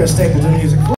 Chris Stapleton Music.